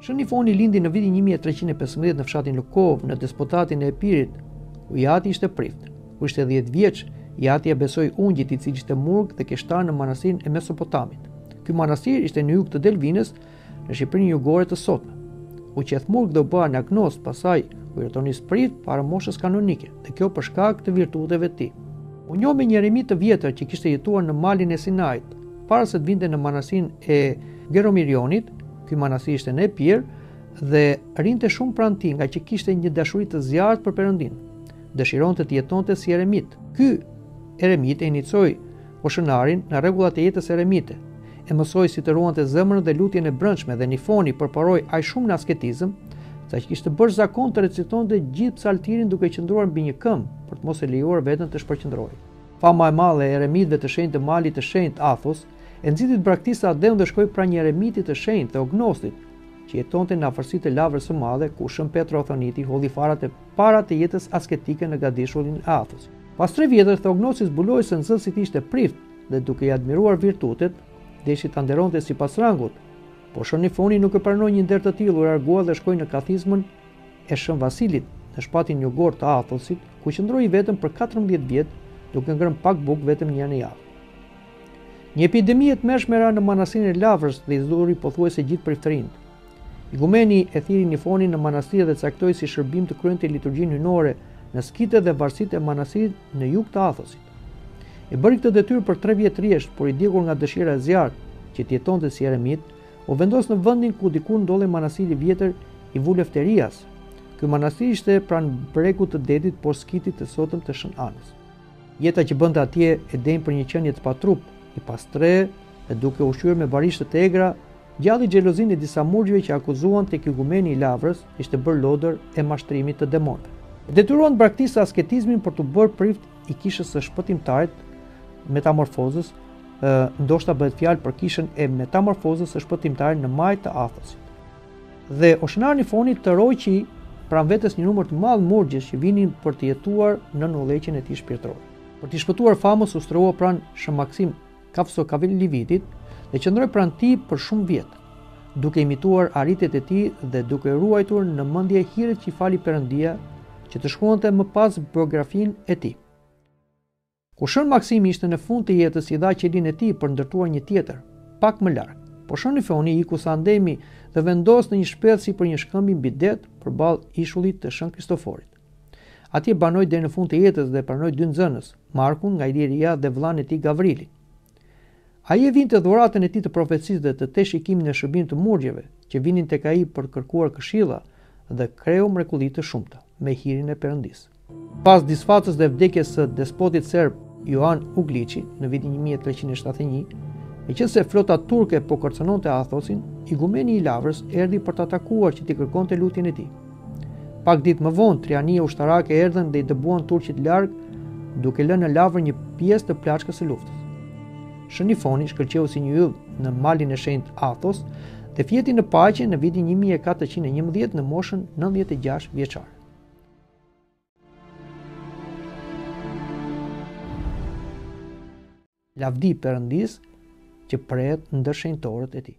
Shën Nifoni lindi në vitin 1315 në fshatin Lukov, në despotatin e Epirit, ku i ati ishte prift. Kur ishte 10 vjeç, i ati ia besoi ungjit i cili ishte murg dhe kishtar në manastirin e Mesopotamit. Ky manastir ishte në jug të Delvinës, në Shqipërinë jugore të sotme. U qeth murg dhe u bë anagnost, pastaj u hirotonis prift para moshës kanonike, dhe kjo për shkak të virtyteve të tij. U njoh me një eremit të vjetër që kishte jetuar në malin e Sinait, Para se të vinte në manastirin e Geromirionit, ky manastir ishte në Epir dhe rrinte shumë pranë tij, ngaqë kishte një dashuri të zjarrtë për Perëndinë. Dëshironte të jetonte si eremit. Ky eremit e inicioi oshënarin në rregullat e jetës eremite. E mësoi si të ruante zemrën dhe lutjen e brendshme dhe Nifoni përparoi aq shumë në asketizëm, saqë kishte bërë zakon të recitonte gjithë psaltirin duke qëndruar mbi një këmbë për të mos e lejuar veten të shpërqendrohej. Fama e madhe e eremitëve të shenjtë të Malit të Shenjtë, Athos, e nxiti të braktisë atdheun dhe shkoi pranë një eremiti të shenjtë, Theognostit, që jetonte në afërsi të lavrës së madhe ku Shën Petro Athoniti hodhi farat e para të jetës asketike në gadishullin e Athosit. Pas tre vjetësh, Theognosti zbuloi se nxënësi i tij ishte prift dhe duke i admiruar virtytet, deshi ta nderonte sipas rangut, por Shën Nifoni nuk e pranoi një nder të tillë, u largua dhe shkoi në kathizmën e Shën Vasilit, në shpatin jugor të Athosit, ku qëndroi vetëm për katërmbëdhjetë vjet, duke ngrënë pak bukë vetëm një herë në javë. Një epidemi e tmerrshme ra në manastirin e Lavrës dhe i zuri pothuajse gjithë priftërinjtë. Igumeni e thirri Nifonin në manastir dhe i caktoi si shërbim të kryente liturgjinë hyjnore në skitet dhe varësitë e manastirit në jug të Athosit. E bëri këtë detyrë për tre vjet rresht, por i djegur nga dëshira e zjarrtë që të jetonte si eremit, U vendos në vendin ku dikur ndodhej manastiri i vjetër i Vulefterias. Ky manastir ishte pranë bregut të detit poshtë skitit të sotëm të Shën Anës. Jeta që bënte atje e denjë për një qenie të patrup, i pastrehë dhe duke u ushqyer me barishte të egra, ngjalli xhelozinë e disa murgjve që e akuzuan tek igumeni i Lavrës ishte bërë lodër e mashtrimit të demonëve. E detyruan të braktisë asketizmin për t'u bërë prift i kishës së shpëtimtarit metamorfozës, ndoshta bëhet fjalë për kishën e metamorfozës së shpëtimtarit në majë të Athosit. Dhe oshënar Nifoni tërhoqi pranë vetes një numër të madh murgjish që vinin për të jetuar nën udhëheqjen e tij shpirtërore. Për t'i shpëtuar famës u strehua pranë Shën Maksim Kafsokalivitit dhe qëndroi pranë tij për shumë vjet, duke imituar arritjet e tij dhe duke ruajtur në mendje hiret që i fali Perëndia që të shkruante më pas biografinë e tij. Kur Shën Maksimi ishte në fund të jetës i dha qelinë e tij për të ndërtuar një tjetër, pak më larg. Por Shën Nifoni iku së andejmi dhe u vendos në një shpellë sipër një shkëmbi mbi det përballë ishullit të Shën Kristoforit. Atje banoi deri në fund të jetës dhe pranoi dy nxënës, Markun nga Iliria dhe vëllanë e tij Gavrilin. Ai e vinte dhuratën e tij të profecisë dhe të teshikimin në shërbim të murgjeve, që vinin tek ai për të kërkuar këshilla dhe kreu mrekulli të shumta, me hirin e Perëndisë. Pas disfatës dhe vdekjes së despotit serb Joan Ugliçi në vitin 1371, meqenëse flota turke po kërcënonte Athosin, igumeni i Lavrës erdhi për ta takuar që t'i kërkonte lutjen e tij. Pak ditë më vonë, tri anije ushtarake erdhën dhe i dëbuan turqit larg, duke lënë në Lavër një pjesë të plaçkës së luftës. Shën Nifoni shkëlqeu si një yll në malin e shenjtë Athos dhe fjeti në paqe në vitin 1411 në moshën 96 vjeçare. Lavdi Perëndisë që prehet ndër shenjtorët e tij.